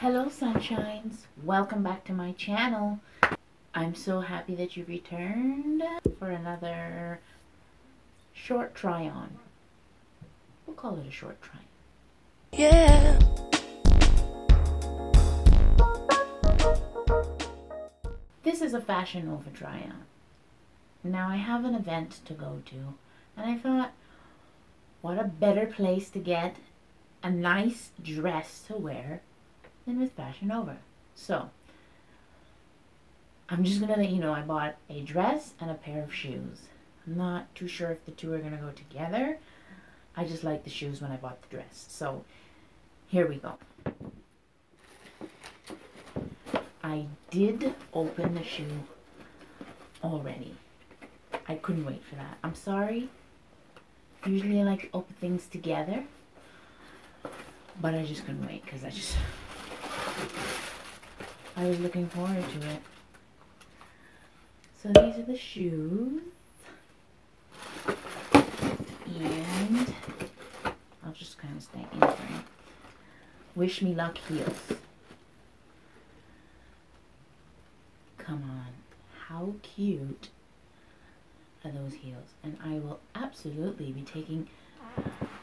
Hello sunshines, welcome back to my channel. I'm so happy that you returned for another short try on. We'll call it a short try. Yeah. This is a Fashion Nova try on. Now I have an event to go to and I thought what a better place to get a nice dress to wear than with Fashion Nova. So I'm just gonna let you know I bought a dress and a pair of shoes. I'm not too sure if the two are gonna go together. I just like the shoes when I bought the dress. So here we go. I did open the shoe already. I couldn't wait for that. I'm sorry. Usually I like to open things together. But I just couldn't wait because I just... I was looking forward to it. So these are the shoes. And I'll just kind of stay in frame. Wish me luck heels. Come on. How cute are those heels? And I will absolutely be taking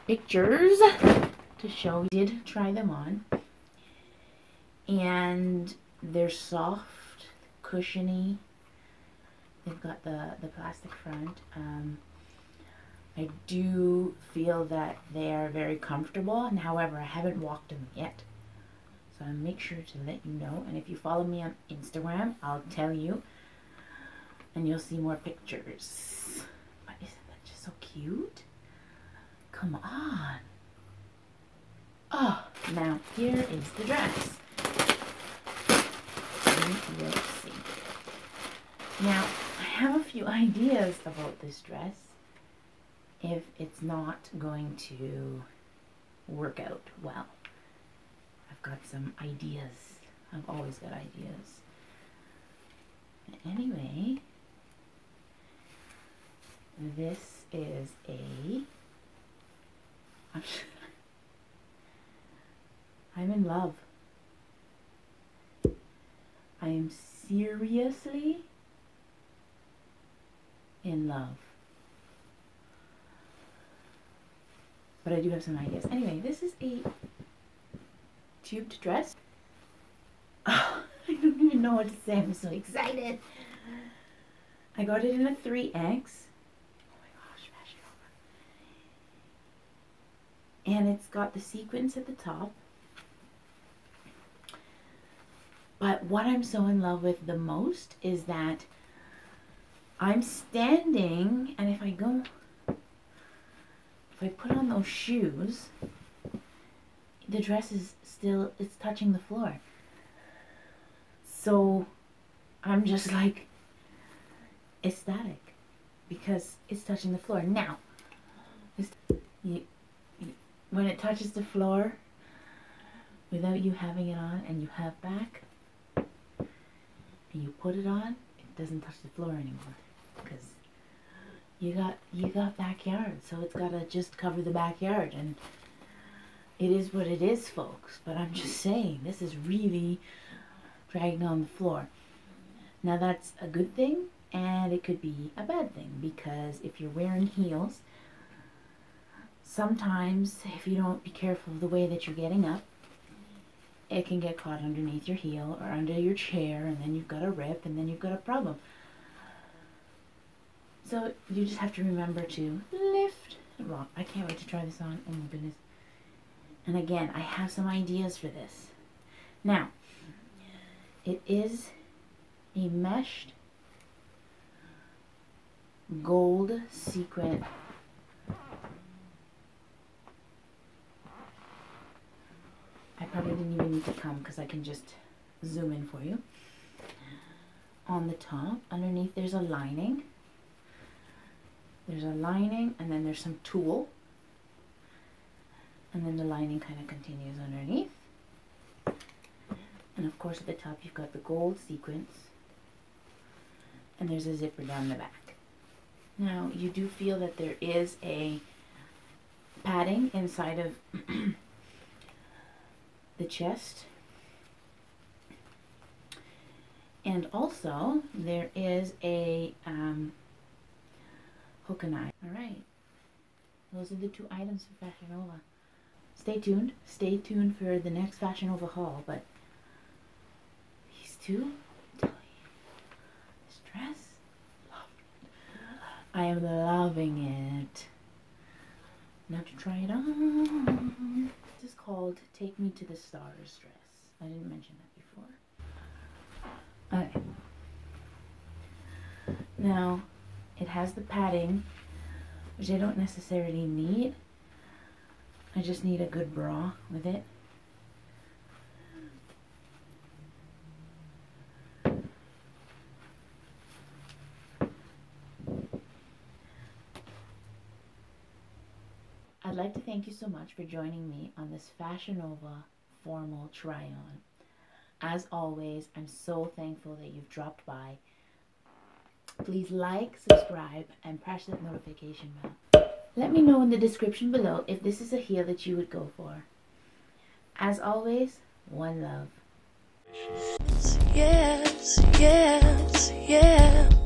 pictures to show. We did try them on. And they're soft, cushiony. They've got the, the plastic front. Um, I do feel that they are very comfortable. And however, I haven't walked them yet. So I'll make sure to let you know. And if you follow me on Instagram, I'll tell you. And you'll see more pictures. But isn't that just so cute? Come on. Oh, now here is the dress. Let's see. Now, I have a few ideas about this dress if it's not going to work out well. I've got some ideas. I've always got ideas. Anyway, this is a. I'm in love. I am seriously love. But I do have some ideas. Anyway, this is a tubed dress. Oh, I don't even know what to say. I'm so excited. I got it in a 3X. Oh my gosh, Fashion Nova. And it's got the sequins at the top. But what I'm so in love with the most is that I'm standing, and if I go, if I put on those shoes, the dress is still, it's touching the floor. So I'm just like ecstatic because it's touching the floor. Now, you, you, when it touches the floor without you having it on and you have back, and you put it on, it doesn't touch the floor anymore because you got you got backyard, so it's gotta just cover the backyard, and it is what it is, folks. But I'm just saying, this is really dragging on the floor. Now that's a good thing, and it could be a bad thing because if you're wearing heels, sometimes if you don't be careful of the way that you're getting up, it can get caught underneath your heel or under your chair and then you've got a rip and then you've got a problem. So you just have to remember to lift rock. I can't wait to try this on. Oh my goodness. And again, I have some ideas for this. Now, it is a meshed gold sequin I probably didn't even need to come because I can just zoom in for you. On the top, underneath there's a lining. There's a lining and then there's some tulle. And then the lining kind of continues underneath. And of course at the top you've got the gold sequins. And there's a zipper down the back. Now you do feel that there is a padding inside of the chest And also, there is a um, hook and eye. All right. Those are the two items for Fashion Nova. Stay tuned. Stay tuned for the next Fashion Nova haul. But these two, this dress, I am loving it. Now to try it on. This is called Take Me to the Stars dress. I didn't mention that before. Okay. Now, it has the padding, which I don't necessarily need. I just need a good bra with it. I'd like to thank you so much for joining me on this Fashion Nova formal try on. As always, I'm so thankful that you've dropped by. Please like, subscribe, and press that notification bell. Let me know in the description below if this is a heel that you would go for. As always, one love. Yes, yes, yes.